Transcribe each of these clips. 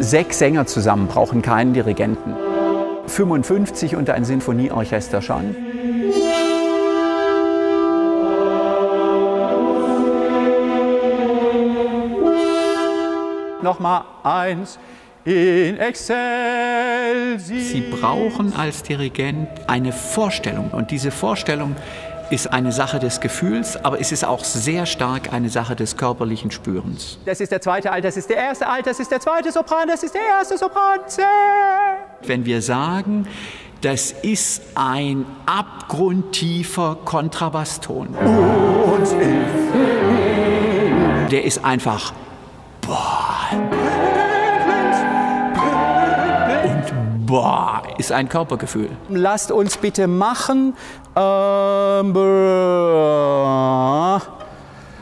Sechs Sänger zusammen brauchen keinen Dirigenten. 55 und ein Sinfonieorchester schon. Nochmal eins in Excel. Sie brauchen als Dirigent eine Vorstellung und diese Vorstellung ist eine Sache des Gefühls, aber es ist auch sehr stark eine Sache des körperlichen Spürens. Das ist der zweite Alt, das ist der erste Alt, das ist der zweite Sopran, das ist der erste Sopran. Wenn wir sagen, das ist ein abgrundtiefer Kontrabasston. Und der ist einfach und boah, ist ein Körpergefühl. Lasst uns bitte machen. Ähm,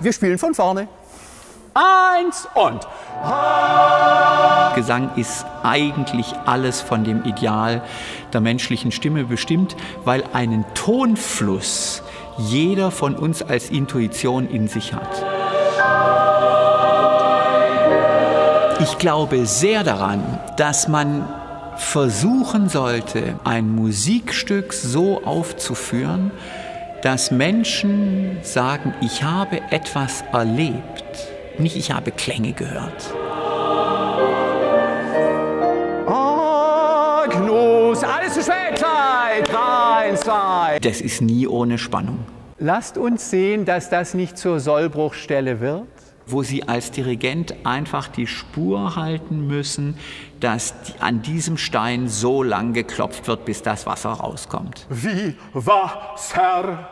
wir spielen von vorne. Eins und. Gesang ist eigentlich alles von dem Ideal der menschlichen Stimme bestimmt, weil einen Tonfluss jeder von uns als Intuition in sich hat. Ich glaube sehr daran, dass man versuchen sollte, ein Musikstück so aufzuführen, dass Menschen sagen, ich habe etwas erlebt, nicht ich habe Klänge gehört. Agnus, alles zu spät, zwei, drei, zwei. Das ist nie ohne Spannung. Lasst uns sehen, dass das nicht zur Sollbruchstelle wird wo sie als Dirigent einfach die Spur halten müssen, dass an diesem Stein so lang geklopft wird, bis das Wasser rauskommt. Wie Wasser,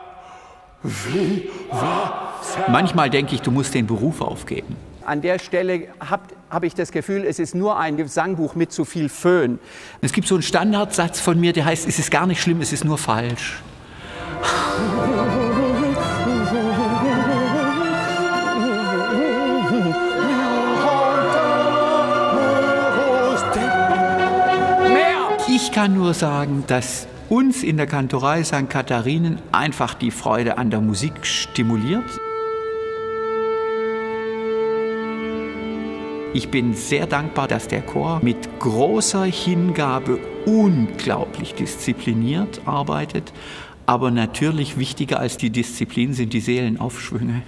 wie Wasser. Manchmal denke ich, du musst den Beruf aufgeben. An der Stelle habe hab ich das Gefühl, es ist nur ein Gesangbuch mit zu viel Föhn. Es gibt so einen Standardsatz von mir, der heißt, es ist gar nicht schlimm, es ist nur falsch. Ich kann nur sagen, dass uns in der Kantorei St. Katharinen einfach die Freude an der Musik stimuliert. Ich bin sehr dankbar, dass der Chor mit großer Hingabe unglaublich diszipliniert arbeitet. Aber natürlich wichtiger als die Disziplin sind die Seelenaufschwünge.